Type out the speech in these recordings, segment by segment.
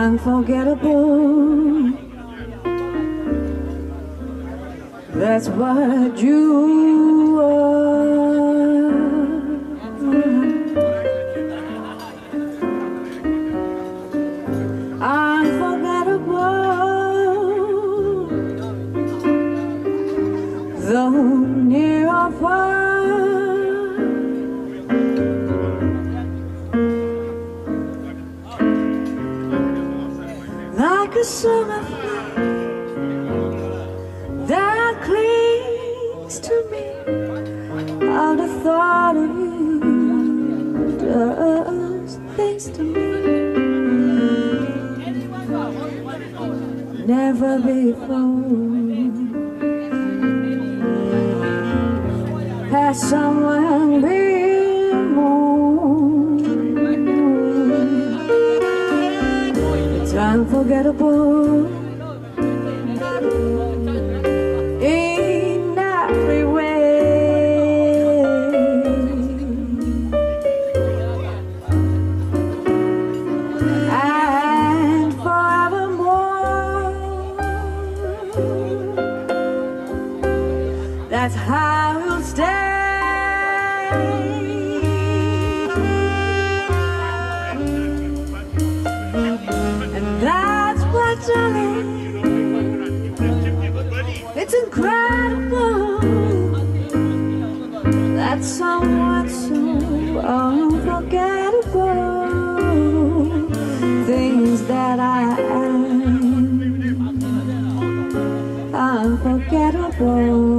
unforgettable. That's what you are. Unforgettable. Though near or far. A summer flame that clings to me. How the thought of you does things to me. Never before has someone been It's unforgettable incredible that someone so unforgettable things that I am unforgettable.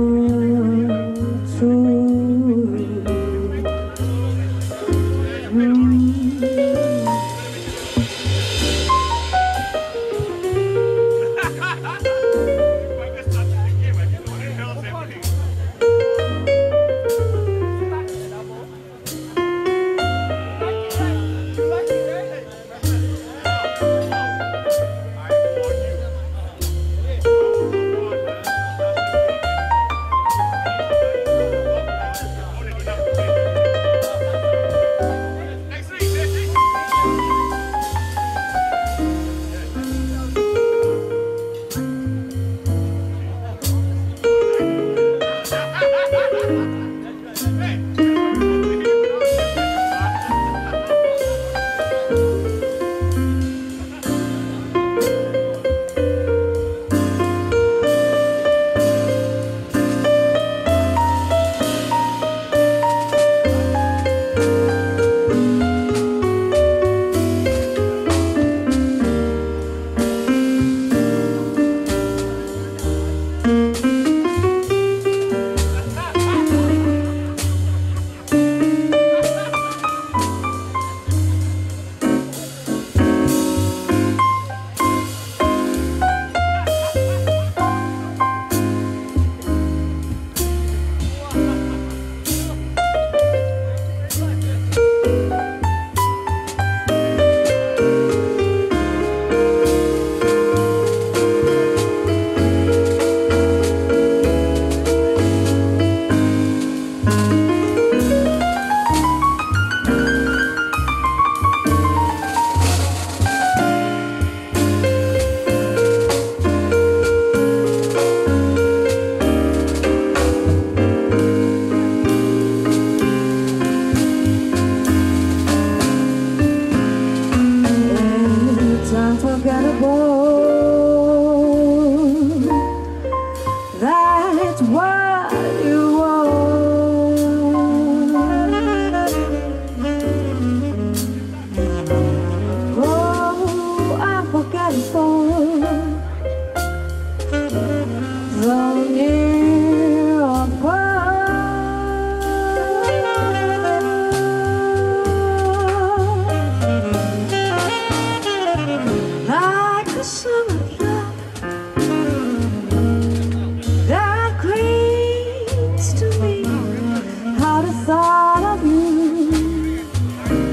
thought of you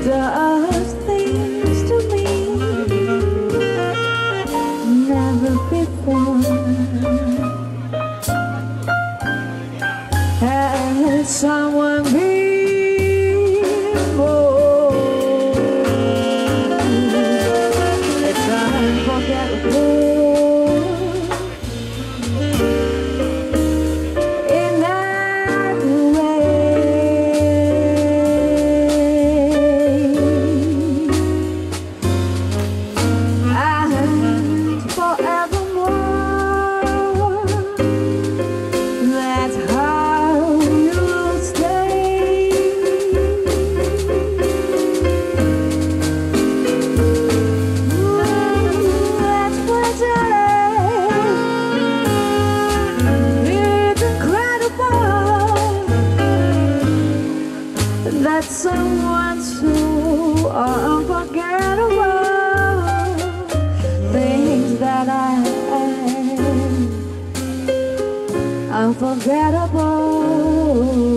does things to me never before. Had someone. that someone so unforgettable. Things that I am Unforgettable.